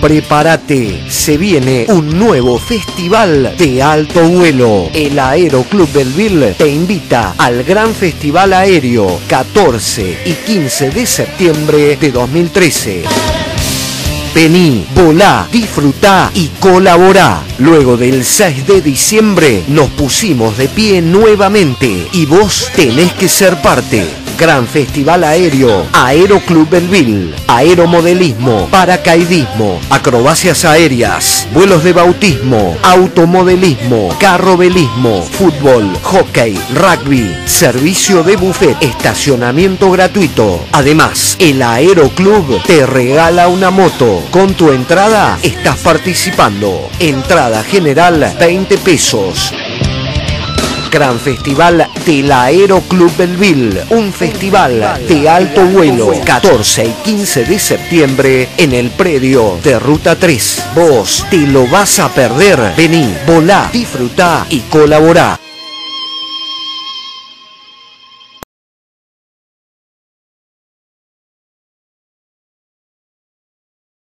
Prepárate, se viene un nuevo festival de alto vuelo. El Aero Club Belville te invita al Gran Festival Aéreo 14 y 15 de septiembre de 2013. Vení, volá, disfrutá y colaborá. Luego del 6 de diciembre nos pusimos de pie nuevamente y vos tenés que ser parte. Gran Festival Aéreo, Aeroclub Belville, aeromodelismo, paracaidismo, acrobacias aéreas, vuelos de bautismo, automodelismo, carrobelismo, fútbol, hockey, rugby, servicio de buffet, estacionamiento gratuito. Además, el Aeroclub te regala una moto. Con tu entrada estás participando. Entrada general 20 pesos. Gran Festival del Aeroclub Belville, un festival de alto vuelo, 14 y 15 de septiembre en el predio de Ruta 3. Vos te lo vas a perder. Vení, volá, disfrutá y colaborá.